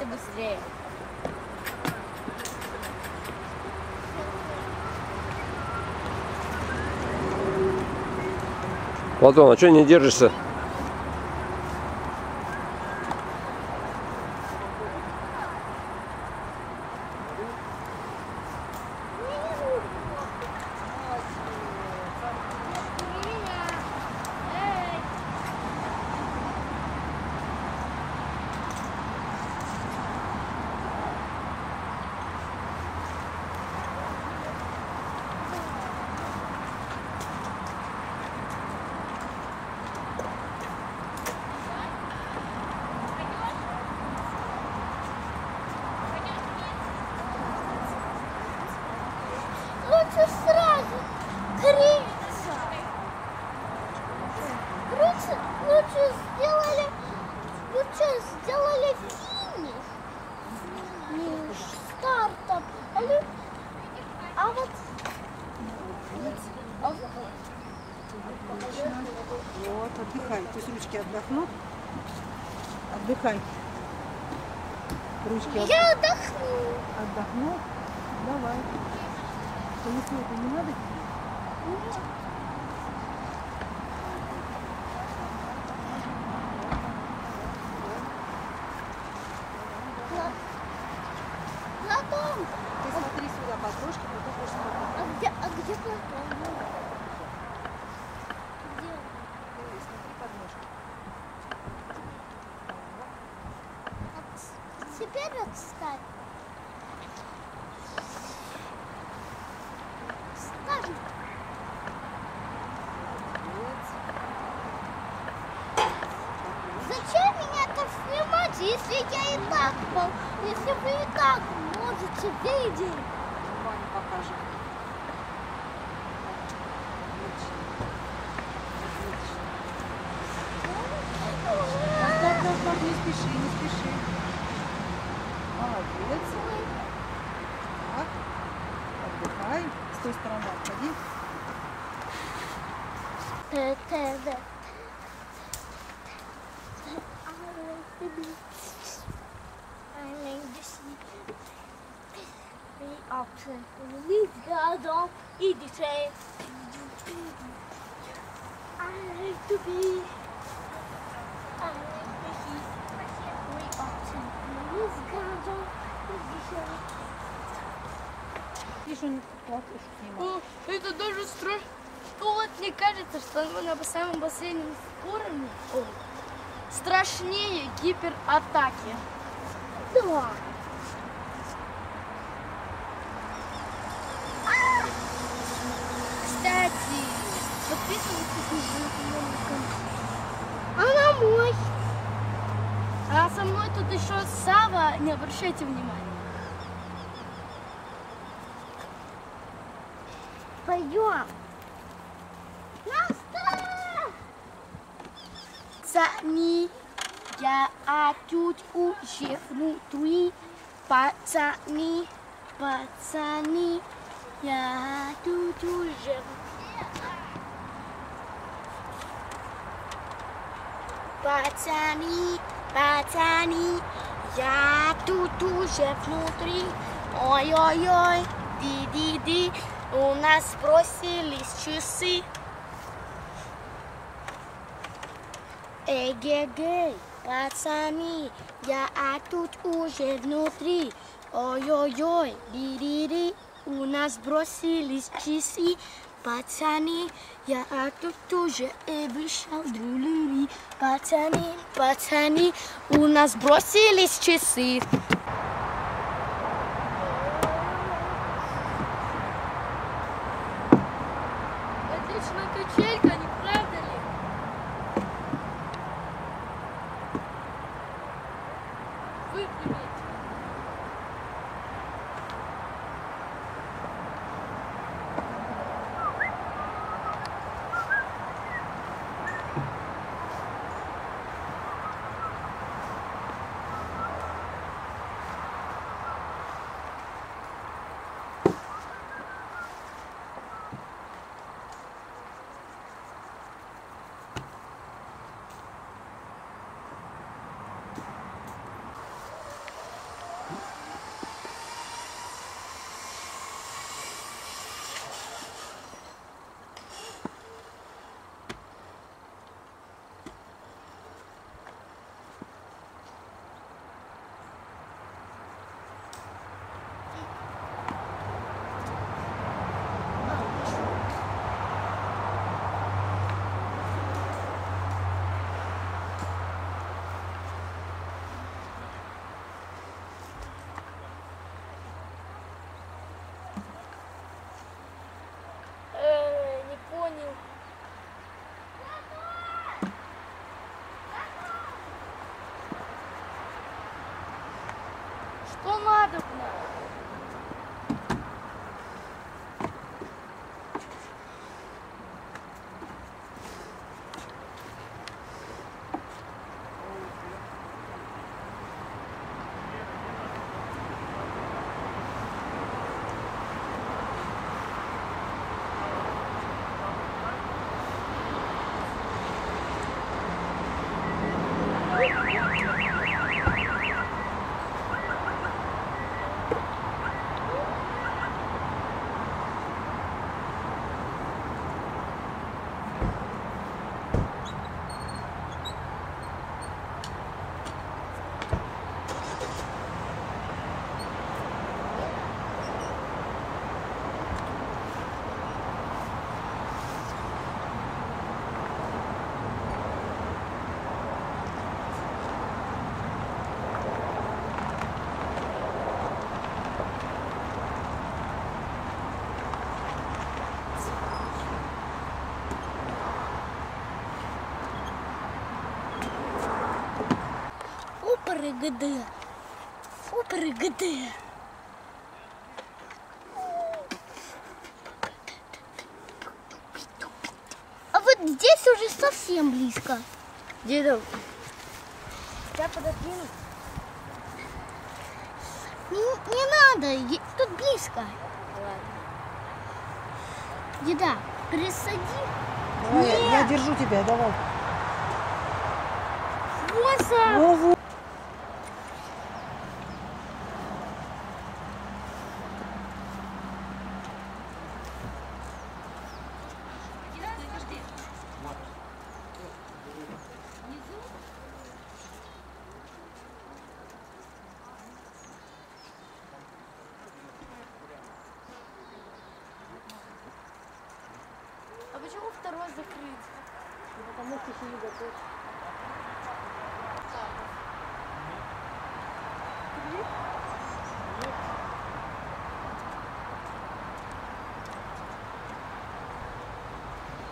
ты быстрее. Платон, а что не держишься? Лучше сразу крыться. Лучше, лучше сделали, лучше сделали финиш. Не стартом. А, лю- а вот Вот, отдыхай. Пусть ручки отдохнут. Отдыхай. Ручки от- я отдохну. отдохнул. Давай. Колесо это не надо? Платон, Ты смотри сюда по трошке, потом будешь смотреть. а где, а где Платон? Где? Ты смотри под ножки. Теперь отстань. Встань. Зачем меня это снимать, если я и так был, если вы и так можете видеть? Ваня покажет. Так, так, так, не спеши, не спеши. Молодец. Так, отдыхай. С той стороны отходи. Т-т-д. Option. Train. I like to be. I like to garden. Видишь, он платишь. О, это даже страшно. Ну вот мне кажется, что он на самом последнем уровне о, страшнее гиператаки. Да. Кстати, подписывайтесь на мой канал. А мой? А со мной тут еще Сава, не обращайте внимания. Пойдем. Пацаны, я тут уже внутри. Пацаны, пацаны, я тут уже. Пацаны, пацаны, я тут уже внутри. Ой-ой-ой, ди-ди-ди, у нас сбросились часы. Эгегей, пацаны, я а тут уже внутри. Ой-ой-ой, ди-ди-ди, у нас бросились часы. Пацаны, я тут уже и вышел друли Пацаны, пацаны, у нас бросились часы. Отличная качелька, Estou. ГД. Супер ГД. А вот здесь уже совсем близко. Деда, тебя пододвинуть? Не, не надо, тут близко. Ладно. Деда, пересади. Давай, я, я держу тебя, давай. Воза. Во, почему второй закрыт? Потому что еще не готов.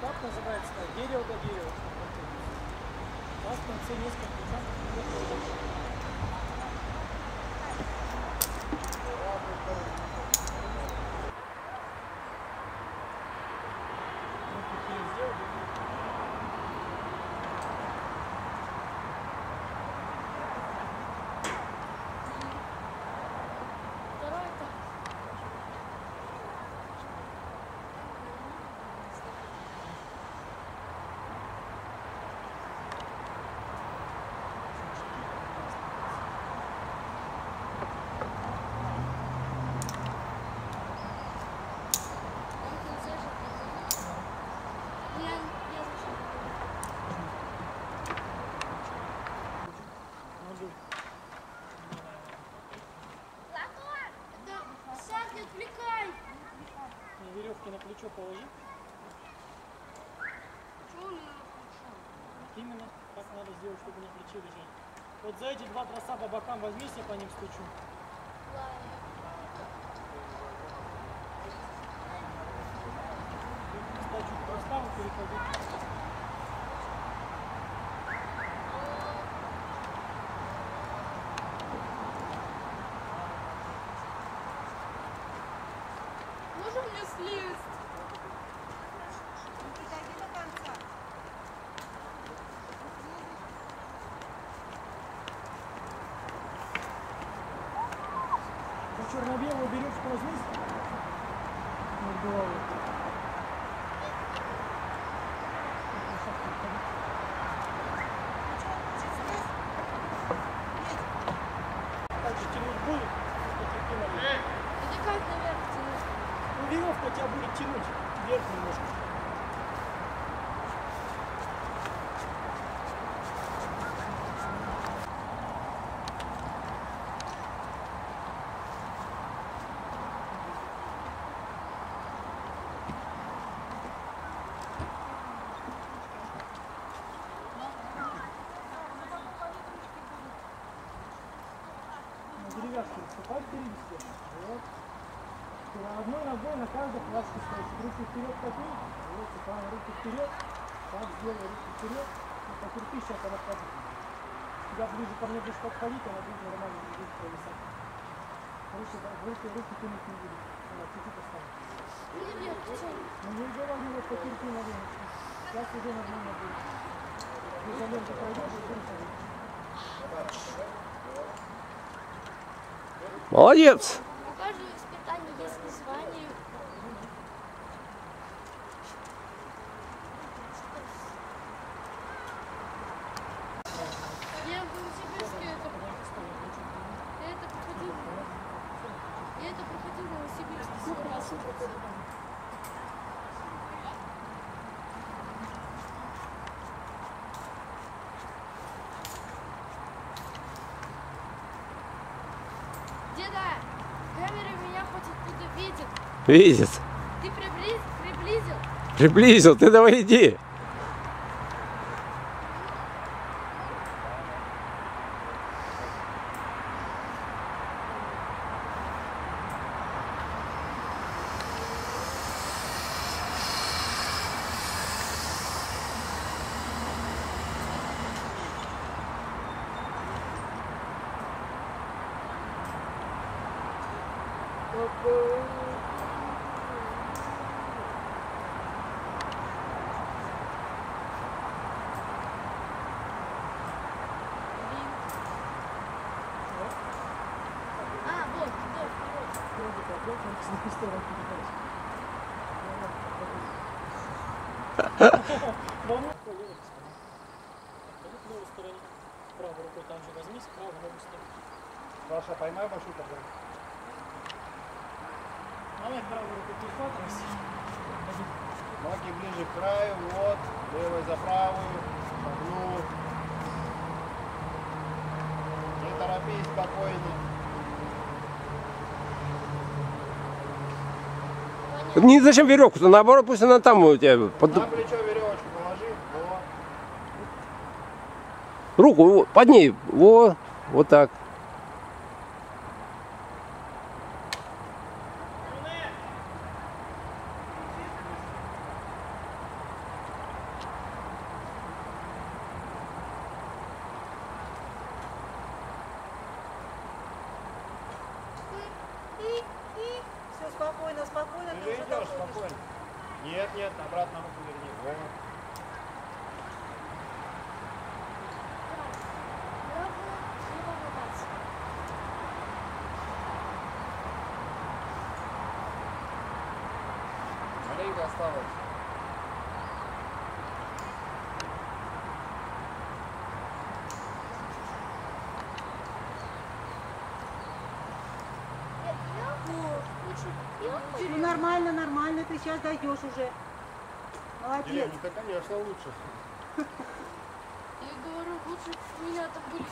Как называется? Дерево до дерева. У вас в конце несколько участков. Второй там. Я, я зачем? Да, сядь, не отвлекай. Веревки на плечо положи. Почему мне Именно так надо сделать, чтобы на плече лежать. Вот за эти два троса по бокам возьмись, я по ним стучу. Стачу проставу переходить. Можно мне слезть? Черно-белую веревку возьмись. Над головой. Так же тянуть будет, если ты налево. Это как наверх тянуть? Ну, веревка тебя будет тянуть вверх немножко. Деревяшке наступать перевести. Вот. На одной ногой на каждой плашке стоишь. Руки вперед такие, вот, и правая руки вперед. Так, сделай руки вперед. И покрути сейчас она входит. Когда ближе ко мне будешь подходить, она будет нормально будет провисать. Руки, руки, руки тянуть не будет. Она чуть-чуть тянуть? Ну не говори, вот покрути на веночку. Сейчас уже нормально будет. Ты за ленту пройдешь и будешь ходить. Молодец! У каждого испытания есть название. Я в Новосибирске это, я это проходил. Я это проходил в Новосибирске сто раз. Деда, камера меня хоть оттуда видит. Видит. Ты приблиз, приблизил? Приблизил, ты давай иди. Правой рукой там же возьмись, правой ногу. Саша, поймай большую картину. Давай правой рукой перехватывайся. Ноги ближе к краю, вот. Левой за правую. Шагнул. Не торопись, спокойнее. Не зачем веревку-то, наоборот, пусть она там у тебя под На плечо веревочку положи. Вот. руку, вот, под ней, во, вот так. Спокойно, Ты ты же уже идешь доходишь. спокойно. Нет, нет, обратно руку верни. Вот. Маленько осталось. Ну, нормально, нормально, ты сейчас дойдешь уже. Молодец. Деревня-то, конечно, лучше. Я говорю, лучше меня так будет